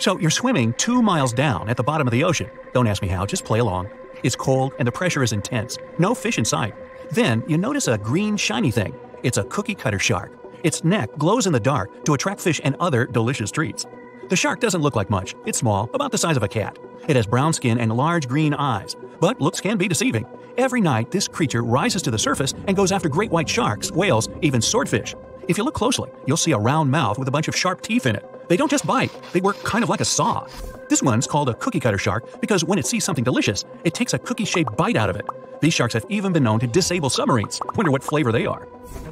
So you're swimming two miles down at the bottom of the ocean. Don't ask me how, just play along. It's cold and the pressure is intense. No fish in sight. Then you notice a green shiny thing. It's a cookie cutter shark. Its neck glows in the dark to attract fish and other delicious treats. The shark doesn't look like much. It's small, about the size of a cat. It has brown skin and large green eyes, but looks can be deceiving. Every night, this creature rises to the surface and goes after great white sharks, whales, even swordfish. If you look closely, you'll see a round mouth with a bunch of sharp teeth in it. They don't just bite, they work kind of like a saw. This one's called a cookie cutter shark because when it sees something delicious, it takes a cookie shaped bite out of it. These sharks have even been known to disable submarines. Wonder what flavor they are.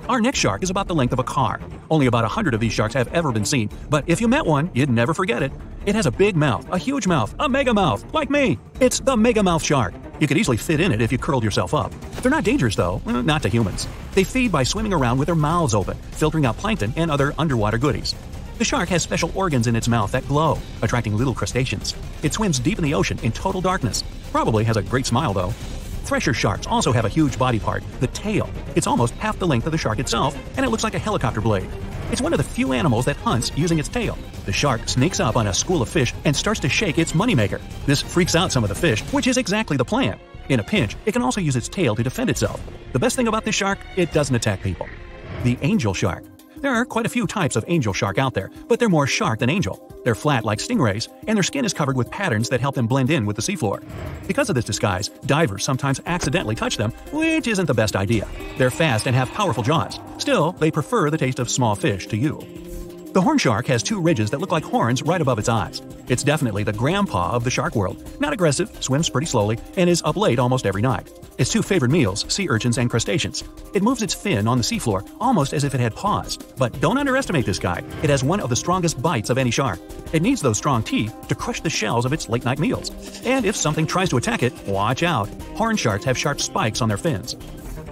Our next shark is about the length of a car. Only about a hundred of these sharks have ever been seen, but if you met one, you'd never forget it. It has a big mouth, a huge mouth, a mega mouth, like me. It's the mega mouth shark. You could easily fit in it if you curled yourself up. They're not dangerous, though, eh, not to humans. They feed by swimming around with their mouths open, filtering out plankton and other underwater goodies. The shark has special organs in its mouth that glow, attracting little crustaceans. It swims deep in the ocean in total darkness. Probably has a great smile, though. Thresher sharks also have a huge body part, the tail. It's almost half the length of the shark itself, and it looks like a helicopter blade. It's one of the few animals that hunts using its tail. The shark sneaks up on a school of fish and starts to shake its moneymaker. This freaks out some of the fish, which is exactly the plan. In a pinch, it can also use its tail to defend itself. The best thing about this shark, it doesn't attack people. The angel shark. There are quite a few types of angel shark out there, but they're more shark than angel. They're flat like stingrays, and their skin is covered with patterns that help them blend in with the seafloor. Because of this disguise, divers sometimes accidentally touch them, which isn't the best idea. They're fast and have powerful jaws. Still, they prefer the taste of small fish to you. The horn shark has two ridges that look like horns right above its eyes. It's definitely the grandpa of the shark world. Not aggressive, swims pretty slowly, and is up late almost every night. Its two favorite meals, sea urchins and crustaceans. It moves its fin on the seafloor almost as if it had paws. But don't underestimate this guy. It has one of the strongest bites of any shark. It needs those strong teeth to crush the shells of its late night meals. And if something tries to attack it, watch out. Horn sharks have sharp spikes on their fins.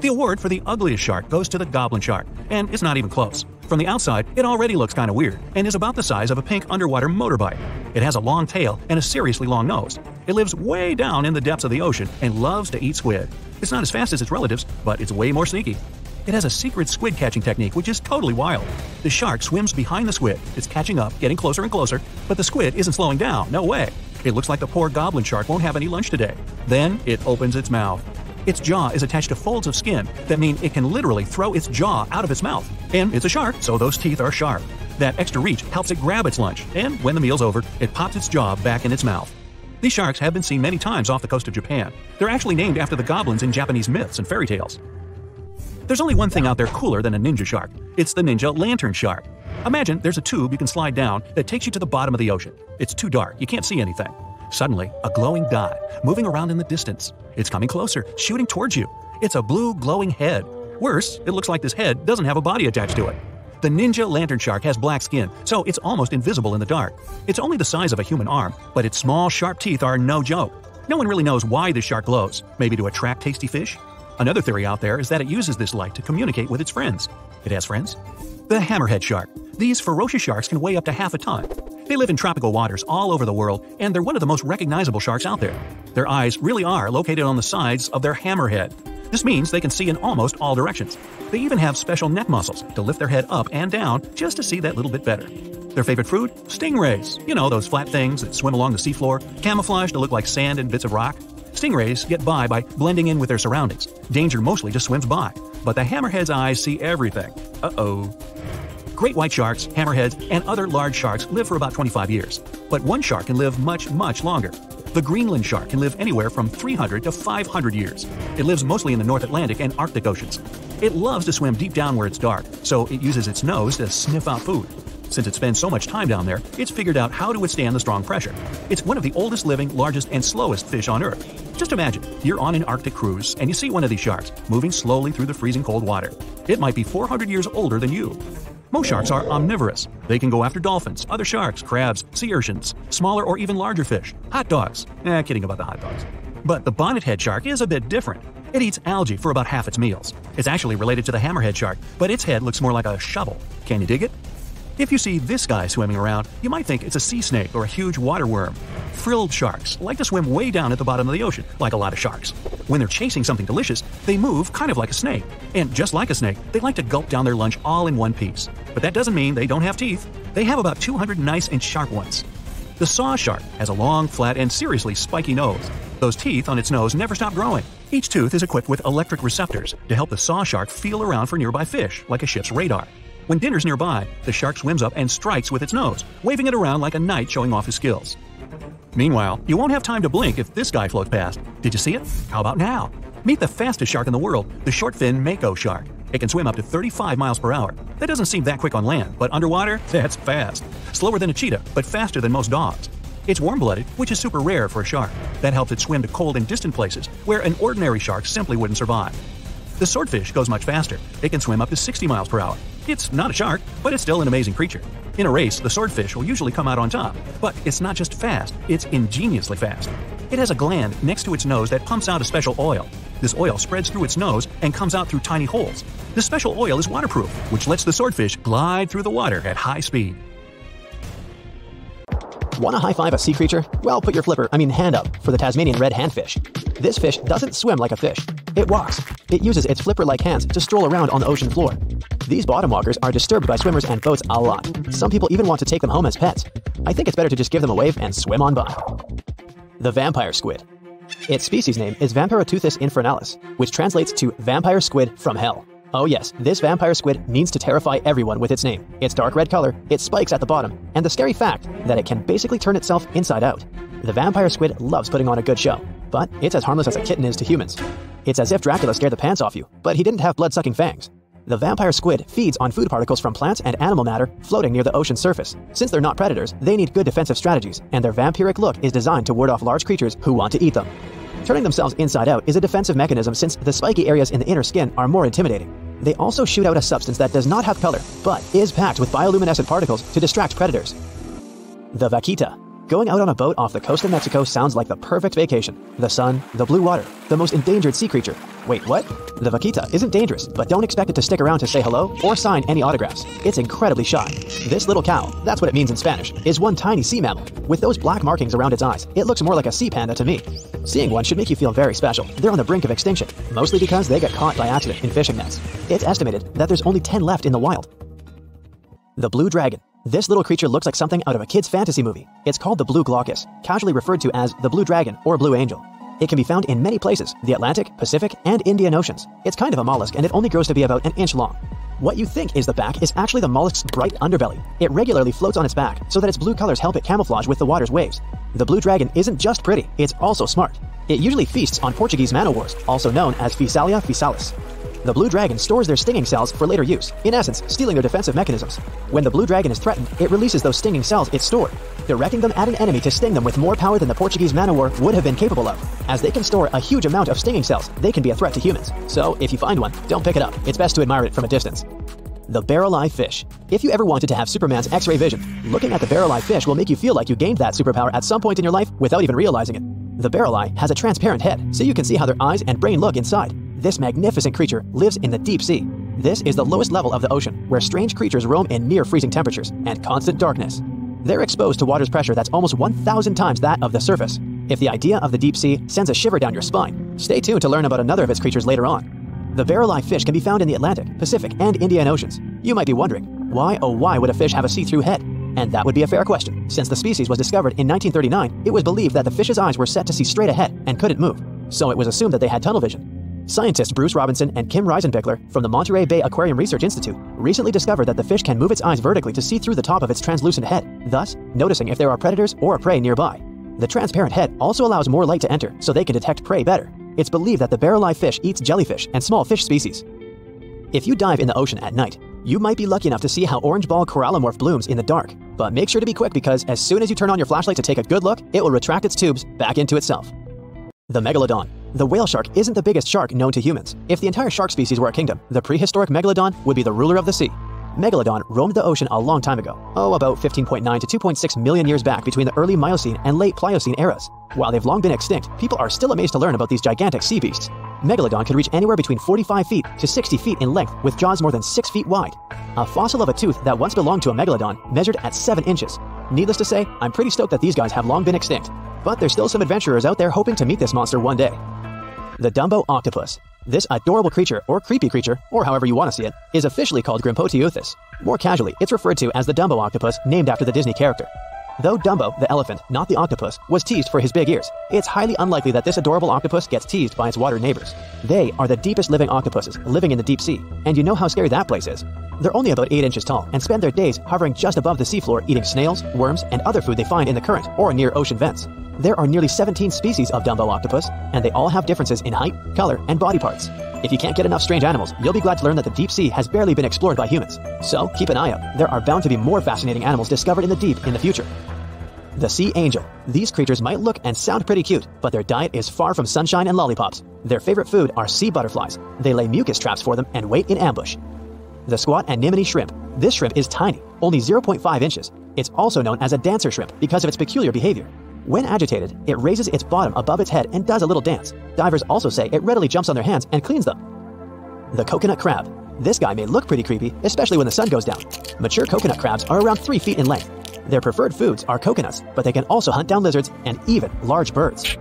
The award for the ugliest shark goes to the goblin shark, and it's not even close. From the outside, it already looks kind of weird and is about the size of a pink underwater motorbike. It has a long tail and a seriously long nose. It lives way down in the depths of the ocean and loves to eat squid. It's not as fast as its relatives, but it's way more sneaky. It has a secret squid catching technique which is totally wild. The shark swims behind the squid. It's catching up, getting closer and closer, but the squid isn't slowing down, no way. It looks like the poor goblin shark won't have any lunch today. Then it opens its mouth. Its jaw is attached to folds of skin that mean it can literally throw its jaw out of its mouth. And it's a shark, so those teeth are sharp. That extra reach helps it grab its lunch, and when the meal's over, it pops its jaw back in its mouth. These sharks have been seen many times off the coast of Japan. They're actually named after the goblins in Japanese myths and fairy tales. There's only one thing out there cooler than a ninja shark. It's the ninja lantern shark. Imagine there's a tube you can slide down that takes you to the bottom of the ocean. It's too dark, you can't see anything. Suddenly, a glowing dot, moving around in the distance. It's coming closer, shooting towards you. It's a blue, glowing head. Worse, it looks like this head doesn't have a body attached to it. The ninja lantern shark has black skin, so it's almost invisible in the dark. It's only the size of a human arm, but its small, sharp teeth are no joke. No one really knows why this shark glows. Maybe to attract tasty fish? Another theory out there is that it uses this light to communicate with its friends. It has friends? The hammerhead shark. These ferocious sharks can weigh up to half a ton. They live in tropical waters all over the world, and they're one of the most recognizable sharks out there. Their eyes really are located on the sides of their hammerhead. This means they can see in almost all directions. They even have special neck muscles to lift their head up and down just to see that little bit better. Their favorite food? Stingrays. You know, those flat things that swim along the seafloor, camouflaged to look like sand and bits of rock. Stingrays get by by blending in with their surroundings. Danger mostly just swims by, but the hammerhead's eyes see everything. Uh oh. Great white sharks, hammerheads, and other large sharks live for about 25 years. But one shark can live much, much longer. The Greenland shark can live anywhere from 300 to 500 years. It lives mostly in the North Atlantic and Arctic Oceans. It loves to swim deep down where it's dark, so it uses its nose to sniff out food. Since it spends so much time down there, it's figured out how to withstand the strong pressure. It's one of the oldest living, largest, and slowest fish on Earth. Just imagine, you're on an Arctic cruise and you see one of these sharks moving slowly through the freezing cold water. It might be 400 years older than you. Most sharks are omnivorous. They can go after dolphins, other sharks, crabs, sea urchins, smaller or even larger fish, hot dogs. Eh, kidding about the hot dogs. But the bonnethead shark is a bit different. It eats algae for about half its meals. It's actually related to the hammerhead shark, but its head looks more like a shovel. Can you dig it? If you see this guy swimming around, you might think it's a sea snake or a huge water worm. Frilled sharks like to swim way down at the bottom of the ocean, like a lot of sharks. When they're chasing something delicious, they move kind of like a snake. And just like a snake, they like to gulp down their lunch all in one piece. But that doesn't mean they don't have teeth. They have about 200 nice and sharp ones. The saw shark has a long, flat, and seriously spiky nose. Those teeth on its nose never stop growing. Each tooth is equipped with electric receptors to help the saw shark feel around for nearby fish, like a ship's radar. When dinner's nearby, the shark swims up and strikes with its nose, waving it around like a knight showing off his skills. Meanwhile, you won't have time to blink if this guy floats past. Did you see it? How about now? Meet the fastest shark in the world, the short fin mako shark. It can swim up to 35 miles per hour. That doesn't seem that quick on land, but underwater, that's fast. Slower than a cheetah, but faster than most dogs. It's warm blooded, which is super rare for a shark. That helps it swim to cold and distant places where an ordinary shark simply wouldn't survive. The swordfish goes much faster. It can swim up to 60 miles per hour. It's not a shark, but it's still an amazing creature. In a race, the swordfish will usually come out on top, but it's not just fast, it's ingeniously fast. It has a gland next to its nose that pumps out a special oil. This oil spreads through its nose and comes out through tiny holes. This special oil is waterproof, which lets the swordfish glide through the water at high speed. Want to high five a sea creature? Well, put your flipper, I mean hand up, for the Tasmanian red handfish. This fish doesn't swim like a fish. It walks. It uses its flipper like hands to stroll around on the ocean floor. These bottom walkers are disturbed by swimmers and boats a lot. Some people even want to take them home as pets. I think it's better to just give them a wave and swim on by. The vampire squid. Its species name is Vampiroteuthis infernalis, which translates to vampire squid from hell. Oh yes, this vampire squid means to terrify everyone with its name, its dark red color, its spikes at the bottom, and the scary fact that it can basically turn itself inside out. The vampire squid loves putting on a good show, but it's as harmless as a kitten is to humans. It's as if Dracula scared the pants off you, but he didn't have blood-sucking fangs. The vampire squid feeds on food particles from plants and animal matter floating near the ocean surface. Since they're not predators, they need good defensive strategies, and their vampiric look is designed to ward off large creatures who want to eat them. Turning themselves inside out is a defensive mechanism since the spiky areas in the inner skin are more intimidating. They also shoot out a substance that does not have color, but is packed with bioluminescent particles to distract predators. The vaquita. Going out on a boat off the coast of Mexico sounds like the perfect vacation. The sun, the blue water, the most endangered sea creature. Wait, what? The vaquita isn't dangerous, but don't expect it to stick around to say hello or sign any autographs. It's incredibly shy. This little cow, that's what it means in Spanish, is one tiny sea mammal. With those black markings around its eyes, it looks more like a sea panda to me. Seeing one should make you feel very special. They're on the brink of extinction, mostly because they get caught by accident in fishing nets. It's estimated that there's only 10 left in the wild. The blue dragon. This little creature looks like something out of a kid's fantasy movie. It's called the blue glaucus, casually referred to as the blue dragon or blue angel. It can be found in many places, the Atlantic, Pacific, and Indian Oceans. It's kind of a mollusk and it only grows to be about an inch long. What you think is the back is actually the mollusk's bright underbelly. It regularly floats on its back so that its blue colors help it camouflage with the water's waves. The blue dragon isn't just pretty, it's also smart. It usually feasts on Portuguese man-o'-wars, also known as Physalia physalis. The blue dragon stores their stinging cells for later use, in essence, stealing their defensive mechanisms. When the blue dragon is threatened, it releases those stinging cells it stored, directing them at an enemy to sting them with more power than the Portuguese man-o'-war would have been capable of. As they can store a huge amount of stinging cells, they can be a threat to humans. So, if you find one, don't pick it up. It's best to admire it from a distance. The barrel eye fish. If you ever wanted to have Superman's X ray vision, looking at the barrel eye fish will make you feel like you gained that superpower at some point in your life without even realizing it. The barrel eye has a transparent head, so you can see how their eyes and brain look inside. This magnificent creature lives in the deep sea. This is the lowest level of the ocean, where strange creatures roam in near freezing temperatures and constant darkness. They're exposed to water's pressure that's almost 1,000 times that of the surface. If the idea of the deep sea sends a shiver down your spine, stay tuned to learn about another of its creatures later on. The barrel eye fish can be found in the Atlantic, Pacific, and Indian Oceans. You might be wondering, why oh why would a fish have a see through head? And that would be a fair question. Since the species was discovered in 1939, it was believed that the fish's eyes were set to see straight ahead and couldn't move. So it was assumed that they had tunnel vision. Scientists Bruce Robinson and Kim Reisenbichler from the Monterey Bay Aquarium Research Institute recently discovered that the fish can move its eyes vertically to see through the top of its translucent head, thus noticing if there are predators or prey nearby. The transparent head also allows more light to enter so they can detect prey better. It's believed that the barrel eye fish eats jellyfish and small fish species. If you dive in the ocean at night, you might be lucky enough to see how orange ball corallomorph blooms in the dark. But make sure to be quick because as soon as you turn on your flashlight to take a good look, it will retract its tubes back into itself. The Megalodon. The whale shark isn't the biggest shark known to humans. If the entire shark species were a kingdom, the prehistoric Megalodon would be the ruler of the sea. Megalodon roamed the ocean a long time ago, oh, about 15.9 to 2.6 million years back between the early Miocene and late Pliocene eras. While they've long been extinct, people are still amazed to learn about these gigantic sea beasts. Megalodon could reach anywhere between 45 feet to 60 feet in length with jaws more than 6 feet wide. A fossil of a tooth that once belonged to a megalodon measured at 7 inches. Needless to say, I'm pretty stoked that these guys have long been extinct. But there's still some adventurers out there hoping to meet this monster one day. The Dumbo Octopus. This adorable creature, or creepy creature, or however you want to see it, is officially called Grimpoteuthis. More casually, it's referred to as the Dumbo octopus, named after the Disney character. Though Dumbo, the elephant, not the octopus, was teased for his big ears, it's highly unlikely that this adorable octopus gets teased by its water neighbors. They are the deepest living octopuses living in the deep sea, and you know how scary that place is. They're only about 8 inches tall and spend their days hovering just above the seafloor eating snails, worms, and other food they find in the current or near ocean vents. There are nearly 17 species of Dumbo octopus, and they all have differences in height, color, and body parts. If you can't get enough strange animals, you'll be glad to learn that the deep sea has barely been explored by humans. So keep an eye out. There are bound to be more fascinating animals discovered in the deep in the future. The sea angel. These creatures might look and sound pretty cute, but their diet is far from sunshine and lollipops. Their favorite food are sea butterflies. They lay mucus traps for them and wait in ambush. The squat anemone shrimp. This shrimp is tiny, only 0.5 inches. It's also known as a dancer shrimp because of its peculiar behavior. When agitated, it raises its bottom above its head and does a little dance. Divers also say it readily jumps on their hands and cleans them. The coconut crab. This guy may look pretty creepy, especially when the sun goes down. Mature coconut crabs are around 3 feet in length. Their preferred foods are coconuts, but they can also hunt down lizards and even large birds.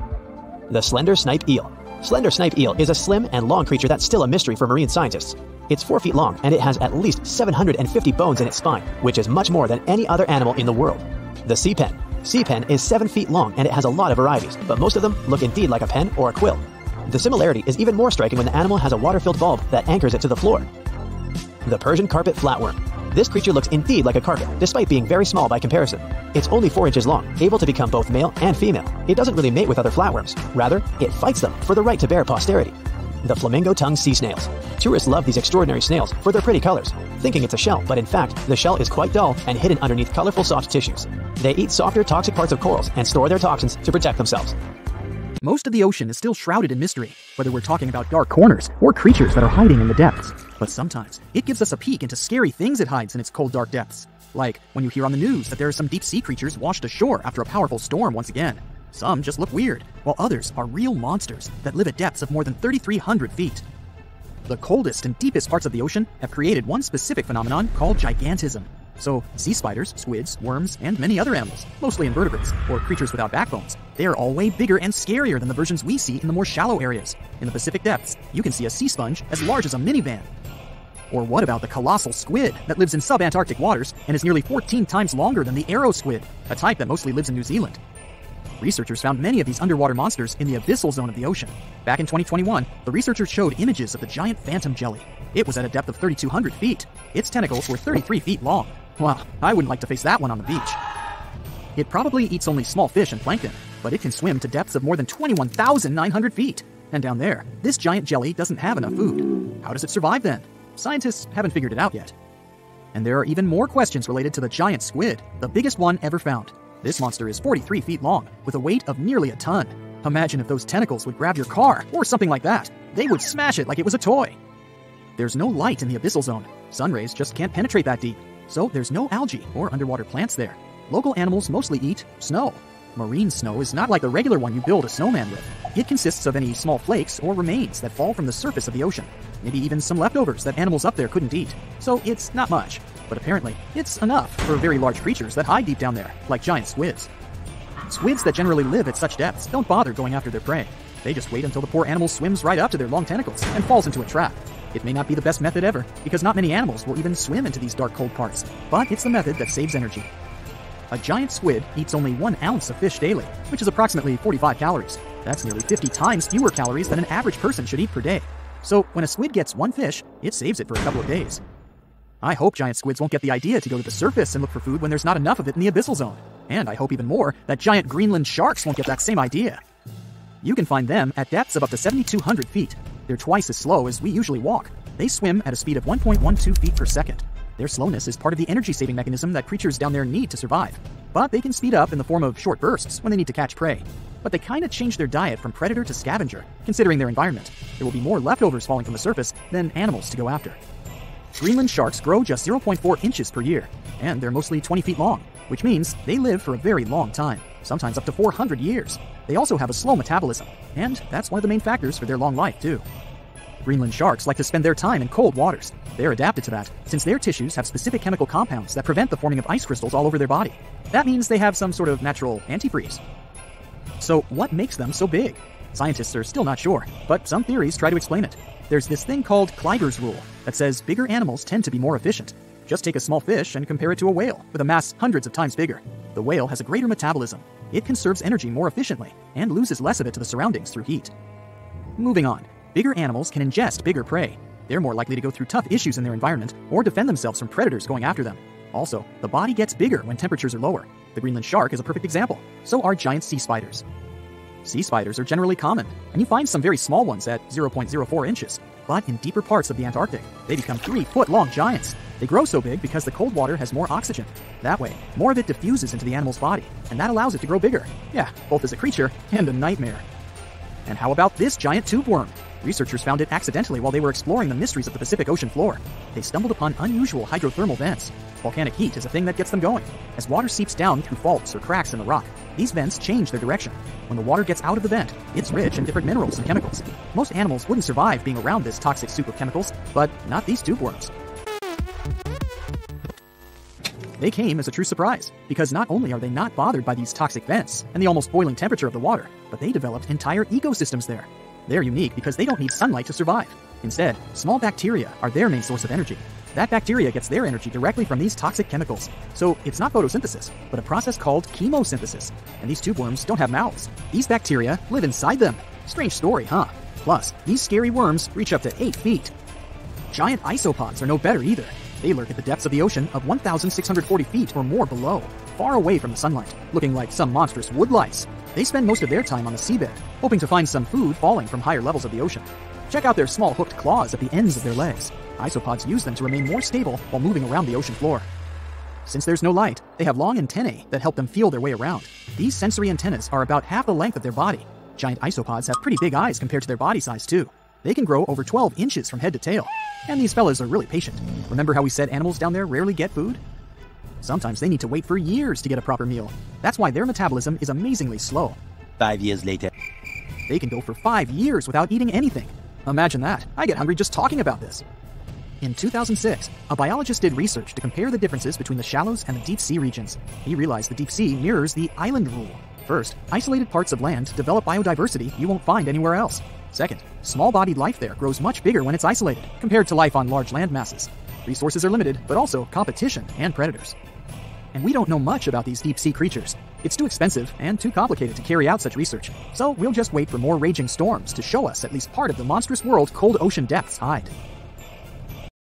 The slender snipe eel. Slender snipe eel is a slim and long creature that's still a mystery for marine scientists. It's 4 feet long and it has at least 750 bones in its spine, which is much more than any other animal in the world. The sea pen. Sea pen is 7 feet long and it has a lot of varieties, but most of them look indeed like a pen or a quill. The similarity is even more striking when the animal has a water-filled bulb that anchors it to the floor. The Persian carpet flatworm. This creature looks indeed like a carpet, despite being very small by comparison. It's only 4 inches long, able to become both male and female. It doesn't really mate with other flatworms. Rather, it fights them for the right to bear posterity. The flamingo tongue sea snails. Tourists love these extraordinary snails for their pretty colors, thinking it's a shell, but in fact, the shell is quite dull and hidden underneath colorful soft tissues. They eat softer toxic parts of corals and store their toxins to protect themselves. Most of the ocean is still shrouded in mystery, whether we're talking about dark corners or creatures that are hiding in the depths. But sometimes, it gives us a peek into scary things it hides in its cold, dark depths. Like when you hear on the news that there are some deep sea creatures washed ashore after a powerful storm once again. Some just look weird, while others are real monsters that live at depths of more than 3,300 feet. The coldest and deepest parts of the ocean have created one specific phenomenon called gigantism. So, sea spiders, squids, worms, and many other animals, mostly invertebrates, or creatures without backbones, they are all way bigger and scarier than the versions we see in the more shallow areas. In the Pacific depths, you can see a sea sponge as large as a minivan. Or what about the colossal squid that lives in subantarctic waters and is nearly 14 times longer than the arrow squid, a type that mostly lives in New Zealand? Researchers found many of these underwater monsters in the abyssal zone of the ocean. Back in 2021, the researchers showed images of the giant phantom jelly. It was at a depth of 3,200 feet. Its tentacles were 33 feet long. Well, I wouldn't like to face that one on the beach. It probably eats only small fish and plankton, but it can swim to depths of more than 21,900 feet. And down there, this giant jelly doesn't have enough food. How does it survive then? Scientists haven't figured it out yet. And there are even more questions related to the giant squid, the biggest one ever found. This monster is 43 feet long, with a weight of nearly a ton. Imagine if those tentacles would grab your car, or something like that. They would smash it like it was a toy. There's no light in the abyssal zone. Sun rays just can't penetrate that deep. So there's no algae or underwater plants there. Local animals mostly eat snow. Marine snow is not like the regular one you build a snowman with. It consists of any small flakes or remains that fall from the surface of the ocean. Maybe even some leftovers that animals up there couldn't eat. So it's not much, but apparently it's enough for very large creatures that hide deep down there, like giant squids. Squids that generally live at such depths don't bother going after their prey. They just wait until the poor animal swims right up to their long tentacles and falls into a trap. It may not be the best method ever, because not many animals will even swim into these dark cold parts, but it's the method that saves energy. A giant squid eats only one ounce of fish daily, which is approximately 45 calories. That's nearly 50 times fewer calories than an average person should eat per day. So when a squid gets one fish, it saves it for a couple of days. I hope giant squids won't get the idea to go to the surface and look for food when there's not enough of it in the abyssal zone. And I hope even more that giant Greenland sharks won't get that same idea. You can find them at depths of up to 7,200 feet. They're twice as slow as we usually walk. They swim at a speed of 1.12 feet per second. Their slowness is part of the energy-saving mechanism that creatures down there need to survive. But they can speed up in the form of short bursts when they need to catch prey. But they kinda change their diet from predator to scavenger, considering their environment. There will be more leftovers falling from the surface than animals to go after. Greenland sharks grow just 0.4 inches per year, and they're mostly 20 feet long, which means they live for a very long time, sometimes up to 400 years. They also have a slow metabolism, and that's one of the main factors for their long life, too. Greenland sharks like to spend their time in cold waters. They're adapted to that, since their tissues have specific chemical compounds that prevent the forming of ice crystals all over their body. That means they have some sort of natural antifreeze. So, what makes them so big? Scientists are still not sure, but some theories try to explain it. There's this thing called Kleiber's rule that says bigger animals tend to be more efficient. Just take a small fish and compare it to a whale with a mass hundreds of times bigger. The whale has a greater metabolism. It conserves energy more efficiently and loses less of it to the surroundings through heat. Moving on, bigger animals can ingest bigger prey. They're more likely to go through tough issues in their environment or defend themselves from predators going after them. Also, the body gets bigger when temperatures are lower. The Greenland shark is a perfect example. So are giant sea spiders. Sea spiders are generally common, and you find some very small ones at 0.04 inches. But in deeper parts of the Antarctic, they become three foot long giants. They grow so big because the cold water has more oxygen. That way, more of it diffuses into the animal's body, and that allows it to grow bigger. Yeah, both as a creature and a nightmare. And how about this giant tube worm? Researchers found it accidentally while they were exploring the mysteries of the Pacific Ocean floor. They stumbled upon unusual hydrothermal vents. Volcanic heat is a thing that gets them going. As water seeps down through faults or cracks in the rock, these vents change their direction. When the water gets out of the vent, it's rich in different minerals and chemicals. Most animals wouldn't survive being around this toxic soup of chemicals, but not these tube worms. They came as a true surprise, because not only are they not bothered by these toxic vents and the almost boiling temperature of the water, but they developed entire ecosystems there. They're unique because they don't need sunlight to survive. Instead, small bacteria are their main source of energy. That bacteria gets their energy directly from these toxic chemicals. So it's not photosynthesis, but a process called chemosynthesis. And these tube worms don't have mouths. These bacteria live inside them. Strange story, huh? Plus, these scary worms reach up to 8 feet. Giant isopods are no better either. They lurk at the depths of the ocean of 1,640 feet or more below, far away from the sunlight, looking like some monstrous wood lice. They spend most of their time on the seabed, hoping to find some food falling from higher levels of the ocean. Check out their small hooked claws at the ends of their legs. Isopods use them to remain more stable while moving around the ocean floor. Since there's no light, they have long antennae that help them feel their way around. These sensory antennas are about half the length of their body. Giant isopods have pretty big eyes compared to their body size, too. They can grow over 12 inches from head to tail. And these fellas are really patient. Remember how we said animals down there rarely get food? Sometimes they need to wait for years to get a proper meal. That's why their metabolism is amazingly slow. Five years later. They can go for five years without eating anything. Imagine that. I get hungry just talking about this. In 2006, a biologist did research to compare the differences between the shallows and the deep sea regions. He realized the deep sea mirrors the island rule. First, isolated parts of land develop biodiversity you won't find anywhere else. Second, small bodied life there grows much bigger when it's isolated, compared to life on large land masses. Resources are limited, but also competition and predators. And we don't know much about these deep sea creatures. It's too expensive and too complicated to carry out such research, so we'll just wait for more raging storms to show us at least part of the monstrous world cold ocean depths hide.